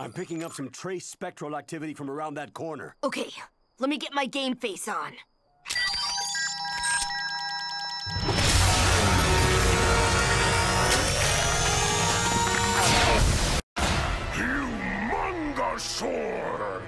I'm picking up some trace spectral activity from around that corner. Okay, let me get my game face on. Humungousaur!